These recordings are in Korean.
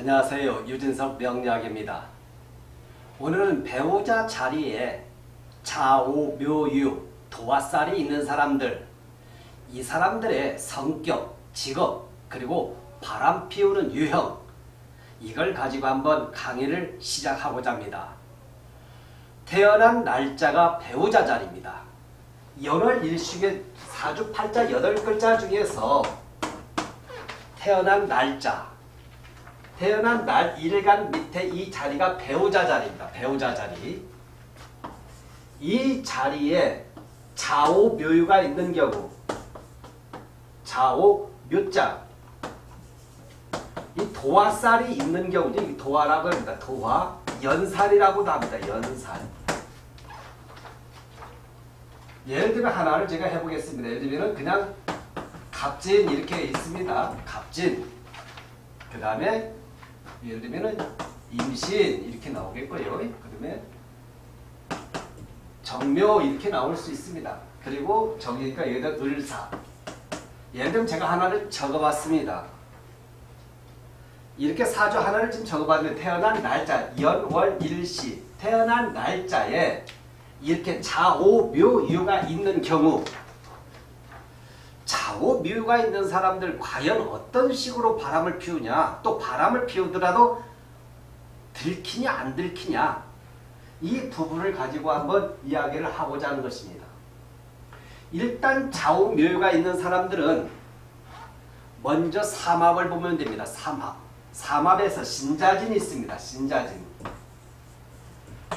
안녕하세요. 유진석 명리학입니다. 오늘은 배우자 자리에 좌우, 묘유, 도화살이 있는 사람들 이 사람들의 성격, 직업, 그리고 바람 피우는 유형 이걸 가지고 한번 강의를 시작하고자 합니다. 태어난 날짜가 배우자 자리입니다. 연월 일식의 사주 팔자 8글자 중에서 태어난 날짜 태어난 날 일간 밑에 이 자리가 배우자 자리입니다. 배우자 자리. 이 자리에 좌우 묘유가 있는 경우 좌우 묘자 이 도화살이 있는 경우죠. 이 도화라고 합니다. 도화 연살이라고도 합니다. 연살. 예를 들면 하나를 제가 해보겠습니다. 예를 들면 그냥 갑진 이렇게 있습니다. 갑진. 그 다음에 예를 들면은 임신 이렇게 나오겠고요. 그다음에 정묘 이렇게 나올 수 있습니다. 그리고 정의니까 여기다 을사. 예를 들면 제가 하나를 적어봤습니다. 이렇게 사주 하나를 지금 적어봤는데 태어난 날짜 연월 일시 태어난 날짜에 이렇게 좌오 묘유가 있는 경우 좌우 묘가 있는 사람들 과연 어떤 식으로 바람을 피우냐 또 바람을 피우더라도 들키냐 안 들키냐 이 부분을 가지고 한번 이야기를 하고자 하는 것입니다. 일단 좌우 묘가 있는 사람들은 먼저 삼합을 보면 됩니다. 삼합. 삼합에서 신자진이 있습니다. 신자진.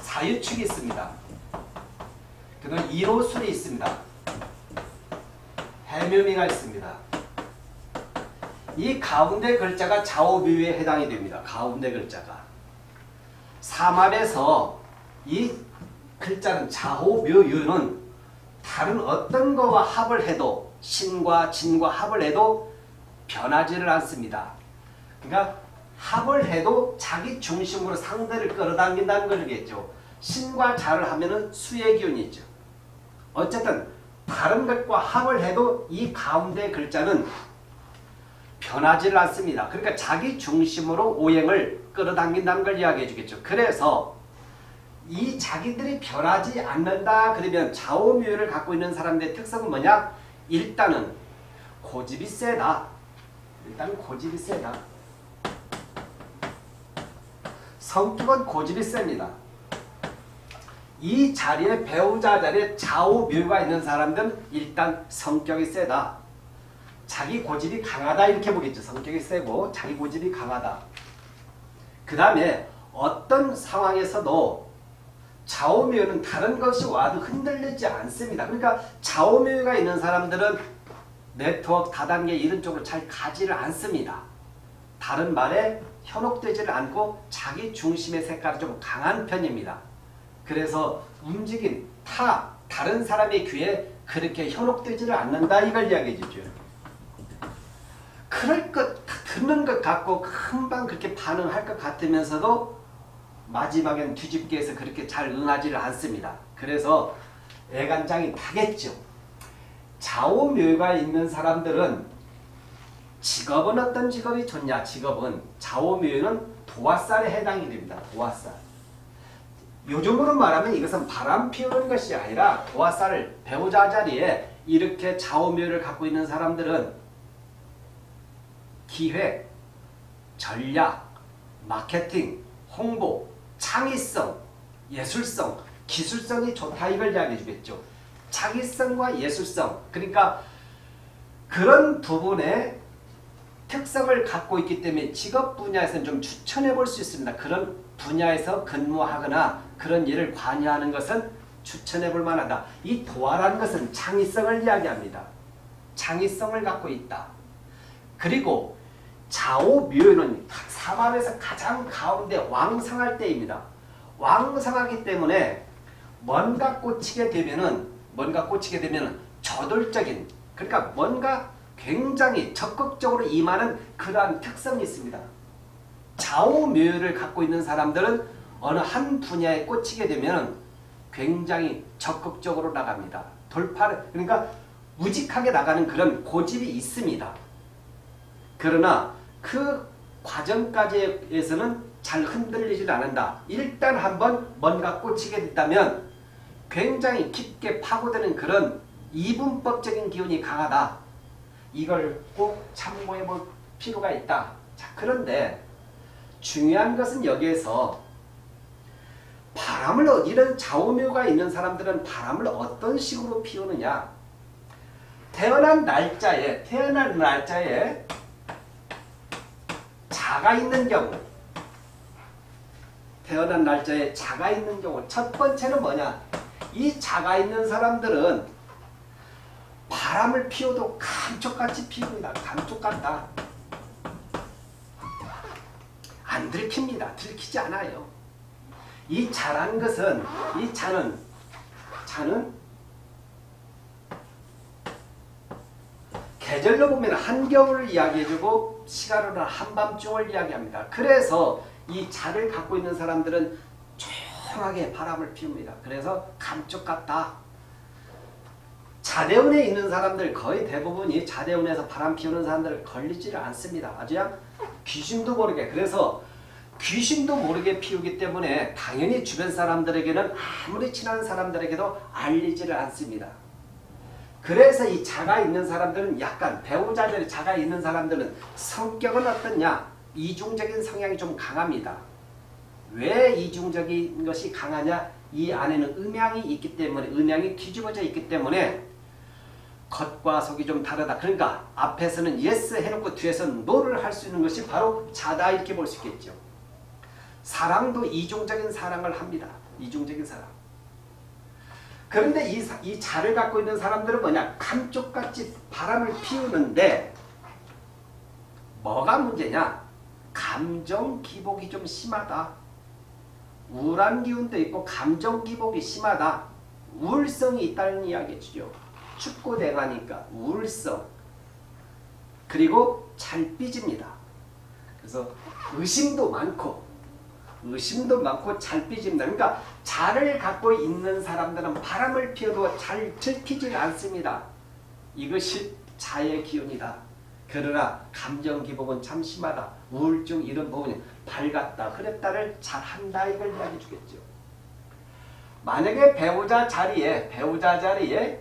사유축이 있습니다. 그다음 이로술이 있습니다. 해묘미가 있습니다. 이 가운데 글자가 좌우묘에 해당이 됩니다. 가운데 글자가. 삼합에서 이 글자는 좌우묘유는 다른 어떤 거와 합을 해도 신과 진과 합을 해도 변하지를 않습니다. 그러니까 합을 해도 자기 중심으로 상대를 끌어당긴다는 걸겠죠. 신과 자를 하면 은 수의 기운이 있죠. 어쨌든 다른 것과 합을 해도 이 가운데 글자는 변하지를 않습니다. 그러니까 자기 중심으로 오행을 끌어당긴다는 걸 이야기해 주겠죠. 그래서 이 자기들이 변하지 않는다 그러면 좌우묘를 갖고 있는 사람들의 특성은 뭐냐? 일단은 고집이 세다. 일단 고집이 세다. 성격은 고집이 셉니다. 이 자리에 배우자 자리에 좌우 묘가 있는 사람들은 일단 성격이 세다. 자기 고집이 강하다 이렇게 보겠죠. 성격이 세고 자기 고집이 강하다. 그 다음에 어떤 상황에서도 좌우묘는 다른 것이 와도 흔들리지 않습니다. 그러니까 좌우묘가 있는 사람들은 네트워크 다단계 이런 쪽으로 잘 가지를 않습니다. 다른 말에 현혹되지를 않고 자기 중심의 색깔이 좀 강한 편입니다. 그래서 움직임, 타, 다른 사람의 귀에 그렇게 현혹되지를 않는다 이걸 이야기해 주죠. 그럴 것, 듣는 것 같고 금방 그렇게 반응할 것 같으면서도 마지막엔 뒤집게 해서 그렇게 잘 응하지를 않습니다. 그래서 애간장이 타겠죠. 좌우묘가 있는 사람들은 직업은 어떤 직업이 좋냐? 직업은 좌우묘는 도화살에 해당이 됩니다. 도화살. 요즘으로 말하면 이것은 바람 피우는 것이 아니라 도화살을 배우자 자리에 이렇게 좌우묘를 갖고 있는 사람들은 기획, 전략, 마케팅, 홍보, 창의성, 예술성, 기술성이 좋다 이걸 이야기해 주겠죠. 창의성과 예술성 그러니까 그런 부분에 특성을 갖고 있기 때문에 직업 분야에서는 좀 추천해 볼 수 있습니다. 그런 분야에서 근무하거나 그런 일을 관여하는 것은 추천해 볼 만하다. 이 도화라는 것은 창의성을 이야기합니다. 창의성을 갖고 있다. 그리고 좌우묘는 삼합에서 가장 가운데 왕성할 때입니다. 왕성하기 때문에 뭔가 꽂히게 되면은 뭔가 꽂히게 되면은 저돌적인 그러니까 뭔가 굉장히 적극적으로 임하는 그러한 특성이 있습니다. 좌우묘를 갖고 있는 사람들은 어느 한 분야에 꽂히게 되면 굉장히 적극적으로 나갑니다. 돌파를 그러니까 우직하게 나가는 그런 고집이 있습니다. 그러나 그 과정까지에서는 잘 흔들리질 않는다. 일단 한번 뭔가 꽂히게 됐다면 굉장히 깊게 파고드는 그런 이분법적인 기운이 강하다. 이걸 꼭 참고해 볼 필요가 있다. 자, 그런데 중요한 것은 여기에서 바람을 이런 좌우묘가 있는 사람들은 바람을 어떤 식으로 피우느냐? 태어난 날짜에 태어난 날짜에 자가 있는 경우. 태어난 날짜에 자가 있는 경우. 첫 번째는 뭐냐? 이 자가 있는 사람들은 바람을 피워도 감쪽같이 피웁니다. 감쪽같다. 안 들킵니다. 들키지 않아요 이 자란 것은 이 자는 자는 계절로 보면 한겨울을 이야기해주고 시간으로는 한밤중을 이야기합니다. 그래서 이 자를 갖고 있는 사람들은 조용하게 바람을 피웁니다. 그래서 감쪽 같다. 자대운에 있는 사람들 거의 대부분이 자대운에서 바람 피우는 사람들 걸리지를 않습니다. 아주 그냥 귀신도 모르게 그래서 귀신도 모르게 피우기 때문에 당연히 주변 사람들에게는 아무리 친한 사람들에게도 알리지를 않습니다. 그래서 이 자가 있는 사람들은 약간 배우자들이 자가 있는 사람들은 성격은 어떻냐? 이중적인 성향이 좀 강합니다. 왜 이중적인 것이 강하냐? 이 안에는 음양이 있기 때문에 음양이 뒤집어져 있기 때문에 겉과 속이 좀 다르다. 그러니까 앞에서는 yes 해놓고 뒤에서는 no를 할 수 있는 것이 바로 자다 이렇게 볼 수 있겠죠. 사랑도 이중적인 사랑을 합니다. 이중적인 사랑. 그런데 이, 이 자를 갖고 있는 사람들은 뭐냐? 감쪽같이 바람을 피우는데 뭐가 문제냐? 감정 기복이 좀 심하다. 우울한 기운도 있고 감정 기복이 심하다. 우울성이 있다는 이야기죠. 춥고 대가니까 우울성. 그리고 잘 삐집니다. 그래서 의심도 많고 의심도 많고 잘 삐집니다. 그러니까 자를 갖고 있는 사람들은 바람을 피워도 잘 들키질 않습니다. 이것이 자의 기운이다. 그러나 감정 기복은 참 심하다. 우울증 이런 부분이 밝았다, 흐렸다를 잘한다 이걸 이야기해 주겠죠. 만약에 배우자 자리에 배우자 자리에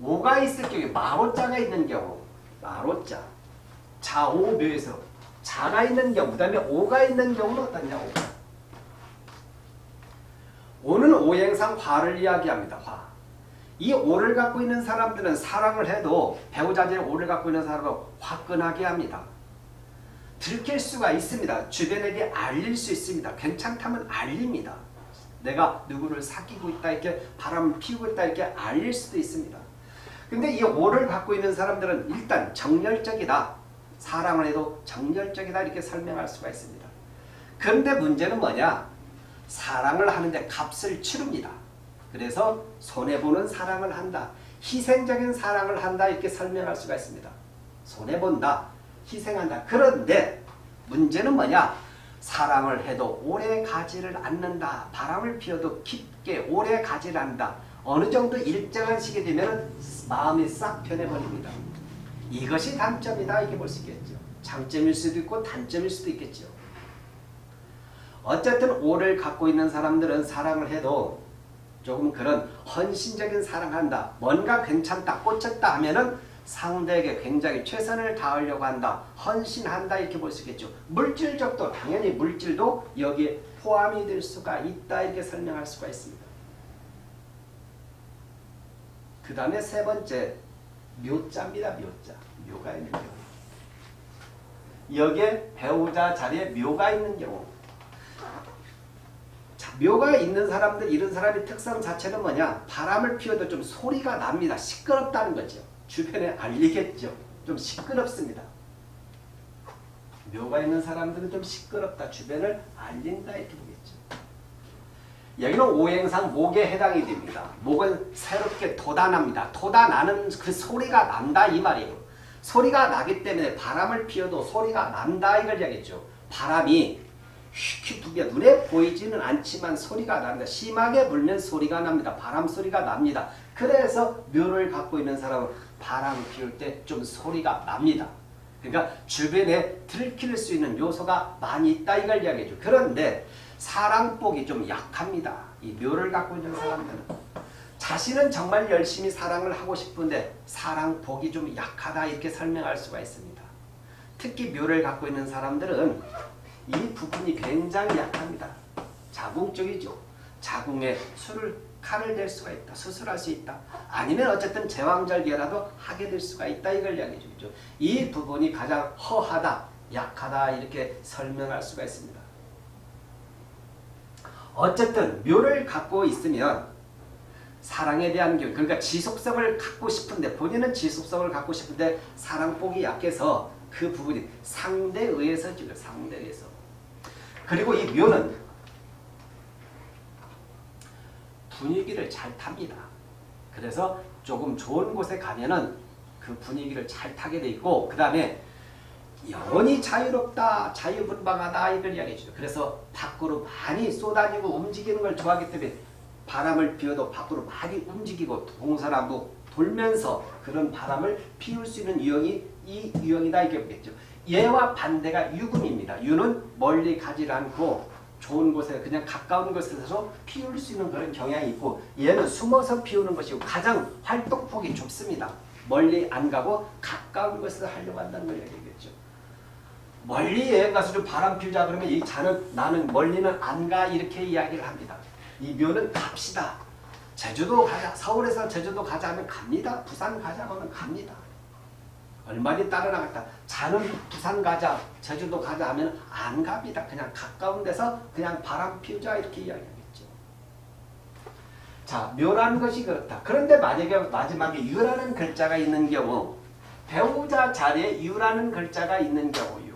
오가 있을 경우에 마로자가 있는 경우 마로자 자오묘에서 자가 있는 경우, 그 다음에 오가 있는 경우는 어떠냐, 오가. 오는 오행상 화를 이야기합니다, 화. 이 오를 갖고 있는 사람들은 사랑을 해도 배우자들이 오를 갖고 있는 사람은 화끈하게 합니다. 들킬 수가 있습니다. 주변에게 알릴 수 있습니다. 괜찮다면 알립니다. 내가 누구를 사귀고 있다 이렇게 바람 피우고 있다 이렇게 알릴 수도 있습니다. 근데 이 오를 갖고 있는 사람들은 일단 정열적이다. 사랑을 해도 정열적이다 이렇게 설명할 수가 있습니다. 그런데 문제는 뭐냐? 사랑을 하는데 값을 치릅니다. 그래서 손해보는 사랑을 한다. 희생적인 사랑을 한다 이렇게 설명할 수가 있습니다. 손해본다. 희생한다. 그런데 문제는 뭐냐? 사랑을 해도 오래 가지를 않는다. 바람을 피워도 깊게 오래 가지를 않는다. 어느 정도 일정한 시기 되면 마음이 싹 변해버립니다. 이것이 단점이다 이렇게 볼 수 있겠죠. 장점일 수도 있고 단점일 수도 있겠죠. 어쨌든 오를 갖고 있는 사람들은 사랑을 해도 조금 그런 헌신적인 사랑한다. 뭔가 괜찮다, 꽂혔다 하면은 상대에게 굉장히 최선을 다하려고 한다. 헌신한다 이렇게 볼 수 있겠죠. 물질적도 당연히 물질도 여기에 포함이 될 수가 있다 이렇게 설명할 수가 있습니다. 그 다음에 세 번째 묘자입니다. 묘자. 묘가 있는 경우. 여기에 배우자 자리에 묘가 있는 경우. 자, 묘가 있는 사람들 이런 사람의 특성 자체는 뭐냐? 바람을 피워도 좀 소리가 납니다. 시끄럽다는 거죠. 주변에 알리겠죠. 좀 시끄럽습니다. 묘가 있는 사람들은 좀 시끄럽다. 주변을 알린다 이렇게. 여기는 오행상 목에 해당이 됩니다. 목은 새롭게 돋아납니다. 돋아나는 그 소리가 난다 이 말이에요. 소리가 나기 때문에 바람을 피워도 소리가 난다 이걸 이야기했죠. 바람이 휙휙 두개 눈에 보이지는 않지만 소리가 납니다. 심하게 불면 소리가 납니다. 바람 소리가 납니다. 그래서 묘를 갖고 있는 사람은 바람 피울 때 좀 소리가 납니다. 그러니까 주변에 들킬 수 있는 요소가 많이 있다 이걸 이야기해줘. 그런데 사랑복이 좀 약합니다. 이 묘를 갖고 있는 사람들은 자신은 정말 열심히 사랑을 하고 싶은데 사랑복이 좀 약하다 이렇게 설명할 수가 있습니다. 특히 묘를 갖고 있는 사람들은 이 부분이 굉장히 약합니다. 자궁적이죠. 자궁에 술을 칼을 댈 수가 있다. 수술할 수 있다. 아니면 어쨌든 제왕절개라도 하게 될 수가 있다. 이걸 이야기해 주죠. 이 부분이 가장 허하다, 약하다 이렇게 설명할 수가 있습니다. 어쨌든 묘를 갖고 있으면 사랑에 대한 경 그러니까 지속성을 갖고 싶은데 본인은 지속성을 갖고 싶은데 사랑폭이 약해서 그 부분이 상대에 의해서 지금 상대에 의해서 그리고 이 묘는 분위기를 잘 탑니다. 그래서 조금 좋은 곳에 가면은 그 분위기를 잘 타게 돼 있고 그 다음에 영원히 자유롭다, 자유분방하다 이걸 이야기해 주죠. 그래서 밖으로 많이 쏟아지고 움직이는 걸 좋아하기 때문에 바람을 피워도 밖으로 많이 움직이고 동서남북 돌면서 그런 바람을 피울 수 있는 유형이 이 유형이다 이겠죠. 얘와 반대가 유금입니다. 유는 멀리 가지 않고 좋은 곳에 그냥 가까운 곳에서 피울 수 있는 그런 경향이 있고 얘는 숨어서 피우는 것이고 가장 활동폭이 좁습니다. 멀리 안 가고 가까운 곳에서 하려고 한다는 걸 얘기겠죠. 멀리 여행 가서 좀 바람 피우자 그러면 이 자는 나는 멀리는 안 가 이렇게 이야기를 합니다. 이 묘는 갑시다. 제주도 가자. 서울에서 제주도 가자 하면 갑니다. 부산 가자 하면 갑니다. 얼마나 따라 나갔다. 자는 부산 가자, 제주도 가자 하면 안 갑니다. 그냥 가까운 데서 그냥 바람 피우자 이렇게 이야기하겠죠. 자, 묘라는 것이 그렇다. 그런데 만약에 마지막에 유라는 글자가 있는 경우 배우자 자리에 유라는 글자가 있는 경우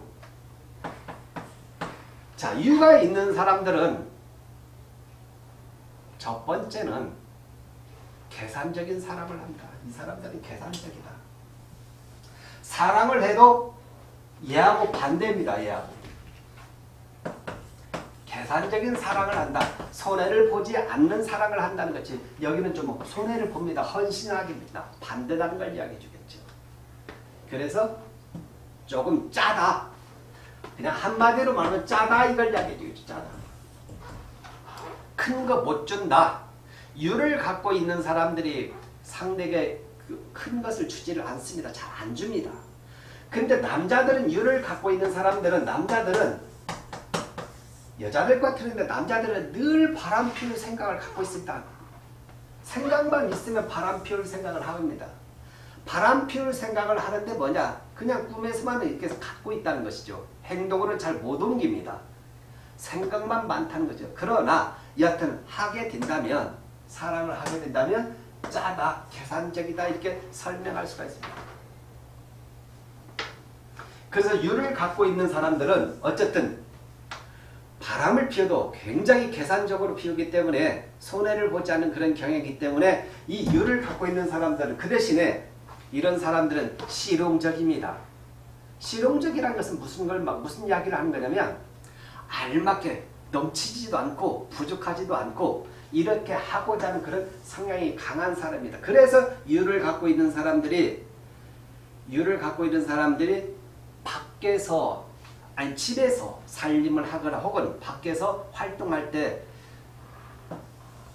요. 자, 유가 있는 사람들은 첫 번째는 계산적인 사람을 한다. 이 사람들은 계산적이다. 사랑을 해도 얘하고 반대입니다. 얘하고. 계산적인 사랑을 한다. 손해를 보지 않는 사랑을 한다는 거지. 여기는 좀 손해를 봅니다. 헌신하기입니다. 반대라는 걸 이야기해 주겠죠. 그래서 조금 짜다. 그냥 한마디로 말하면 짜다 이걸 이야기해 주겠죠. 짜다. 큰 거 못 준다. 유를 갖고 있는 사람들이 상대에게 그 큰 것을 주지를 않습니다. 잘 안 줍니다. 근데 남자들은 유를 갖고 있는 사람들은 남자들은 여자들과 틀린데 남자들은 늘 바람 피울 생각을 갖고 있습니다. 생각만 있으면 바람 피울 생각을 합니다. 바람 피울 생각을 하는데 뭐냐? 그냥 꿈에서만 이렇게 갖고 있다는 것이죠. 행동으로 잘못 옮깁니다. 생각만 많다는 거죠. 그러나 여하튼 하게 된다면 사랑을 하게 된다면 짜다, 계산적이다 이렇게 설명할 수가 있습니다. 그래서 유를 갖고 있는 사람들은 어쨌든 바람을 피워도 굉장히 계산적으로 피우기 때문에 손해를 보지 않는 그런 경향이기 때문에 이 유를 갖고 있는 사람들은 그 대신에 이런 사람들은 실용적입니다. 실용적이라는 것은 무슨 걸 무슨 이야기를 하는 거냐면 알맞게 넘치지도 않고 부족하지도 않고 이렇게 하고자 하는 그런 성향이 강한 사람입니다. 그래서 유를 갖고 있는 사람들이 유를 갖고 있는 사람들이 밖에서 아니 집에서 살림을 하거나 혹은 밖에서 활동할 때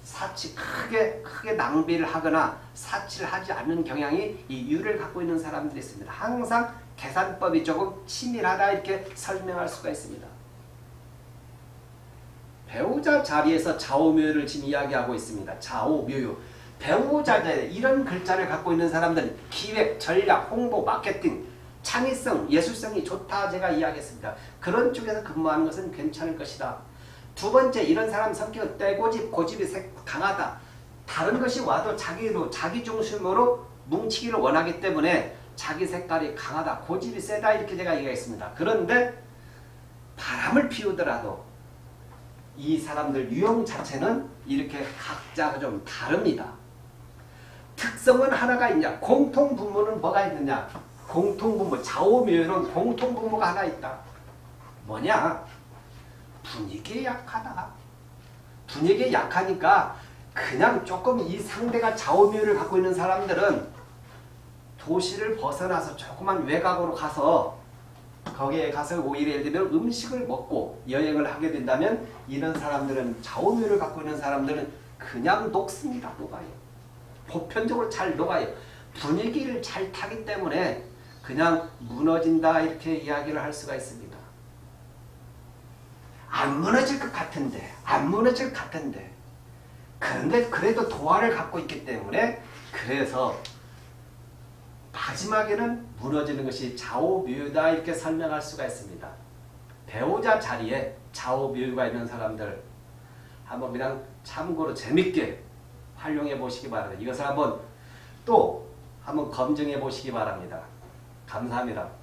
사치 크게 크게 낭비를 하거나 사치를 하지 않는 경향이 이 유를 갖고 있는 사람들이 있습니다. 항상 계산법이 조금 치밀하다 이렇게 설명할 수가 있습니다. 배우자 자리에서 좌우묘를 지금 이야기하고 있습니다. 좌우묘유. 배우자 자리 이런 글자를 갖고 있는 사람들은 기획, 전략, 홍보, 마케팅, 창의성, 예술성이 좋다 제가 이야기했습니다. 그런 쪽에서 근무하는 것은 괜찮을 것이다. 두 번째 이런 사람 성격은 떼고집, 고집이 강하다. 다른 것이 와도 자기로 자기 중심으로 뭉치기를 원하기 때문에 자기 색깔이 강하다. 고집이 세다 이렇게 제가 이야기했습니다. 그런데 바람을 피우더라도 이 사람들 유형 자체는 이렇게 각자가 좀 다릅니다. 특성은 하나가 있냐? 공통 부모는 뭐가 있느냐? 공통 부모, 좌우묘는 공통 부모가 하나 있다. 뭐냐? 분위기에 약하다. 분위기에 약하니까 그냥 조금 이 상대가 좌우묘를 갖고 있는 사람들은 도시를 벗어나서 조그만 외곽으로 가서 거기에 가서 오히려 예를 들면 음식을 먹고 여행을 하게 된다면 이런 사람들은 좌우묘를 갖고 있는 사람들은 그냥 녹습니다. 녹아요. 보편적으로 잘 녹아요. 분위기를 잘 타기 때문에 그냥 무너진다 이렇게 이야기를 할 수가 있습니다. 안 무너질 것 같은데 안 무너질 것 같은데 그런데 그래도 도화를 갖고 있기 때문에 그래서 마지막에는 무너지는 것이 좌우묘다 이렇게 설명할 수가 있습니다. 배우자 자리에 좌우묘가 있는 사람들 한번 그냥 참고로 재밌게 활용해 보시기 바랍니다. 이것을 한번 또 한번 검증해 보시기 바랍니다. 감사합니다.